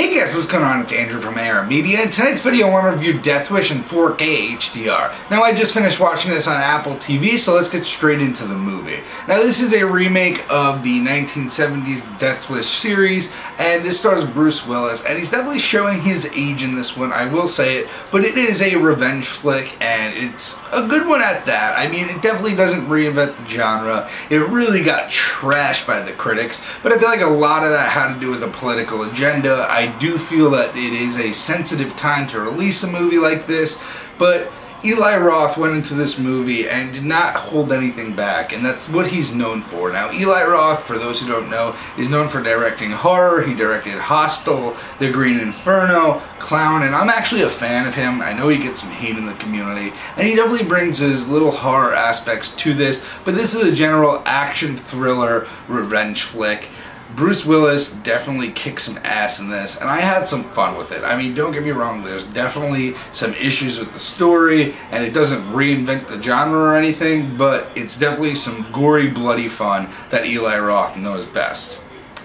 Hey guys, what's going on? It's Andrew from AR Media. In tonight's video, I want to review Death Wish in 4K HDR. Now, I just finished watching this on Apple TV, so let's get straight into the movie. Now, this is a remake of the 1970s Death Wish series, and this stars Bruce Willis, and he's definitely showing his age in this one, I will say it, but it is a revenge flick, and it's a good one at that. I mean, it definitely doesn't reinvent the genre. It really got trashed by the critics, but I feel like a lot of that had to do with a political agenda. I do feel that it is a sensitive time to release a movie like this, but Eli Roth went into this movie and did not hold anything back, and that's what he's known for. Now, Eli Roth, for those who don't know, is known for directing horror. He directed Hostel, The Green Inferno, Clown, and I'm actually a fan of him. I know he gets some hate in the community, and he definitely brings his little horror aspects to this, but this is a general action thriller revenge flick. Bruce Willis definitely kicked some ass in this, and I had some fun with it. I mean, don't get me wrong, there's definitely some issues with the story, and it doesn't reinvent the genre or anything, but it's definitely some gory, bloody fun that Eli Roth knows best.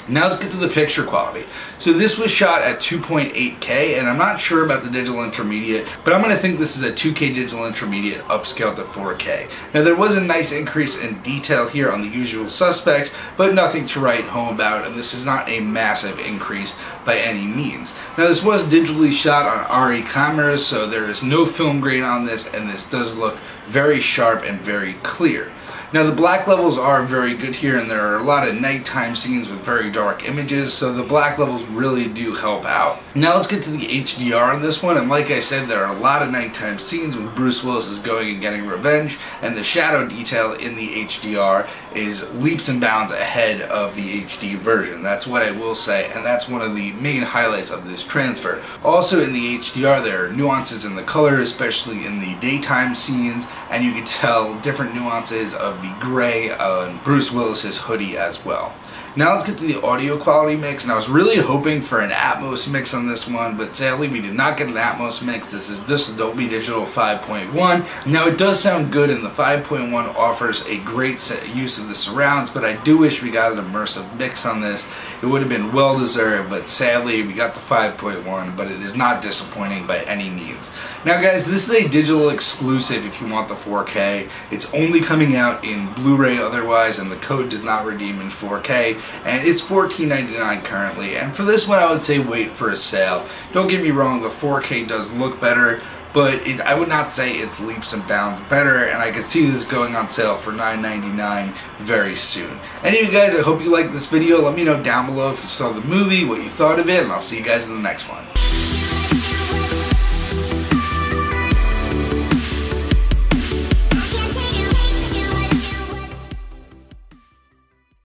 Now let's get to the picture quality. So this was shot at 2.8K, and I'm not sure about the digital intermediate, but I'm going to think this is a 2K digital intermediate upscaled to 4K. Now there was a nice increase in detail here on the usual suspects, but nothing to write home about, and this is not a massive increase by any means. Now this was digitally shot on ARRI cameras, so there is no film grain on this, and this does look very sharp and very clear. Now the black levels are very good here and there are a lot of nighttime scenes with very dark images so the black levels really do help out. Now let's get to the HDR on this one and like I said there are a lot of nighttime scenes when Bruce Willis is going and getting revenge and the shadow detail in the HDR is leaps and bounds ahead of the HD version. That's what I will say and that's one of the main highlights of this transfer. Also in the HDR there are nuances in the color especially in the daytime scenes and you can tell different nuances of the gray on Bruce Willis's hoodie as well. Now let's get to the audio quality mix, and I was really hoping for an Atmos mix on this one, but sadly we did not get an Atmos mix. This is just Dolby Digital 5.1. Now it does sound good, and the 5.1 offers a great use of the surrounds, but I do wish we got an immersive mix on this. It would have been well deserved, but sadly we got the 5.1, but it is not disappointing by any means. Now guys, this is a digital exclusive if you want the 4K. It's only coming out in Blu-ray otherwise, and the code does not redeem in 4K and it's $14.99 currently. And for this one, I would say wait for a sale. Don't get me wrong, the 4K does look better, but it, I would not say it's leaps and bounds better, and I could see this going on sale for $9.99 very soon. Anyway guys, I hope you liked this video. Let me know down below if you saw the movie, what you thought of it, and I'll see you guys in the next one.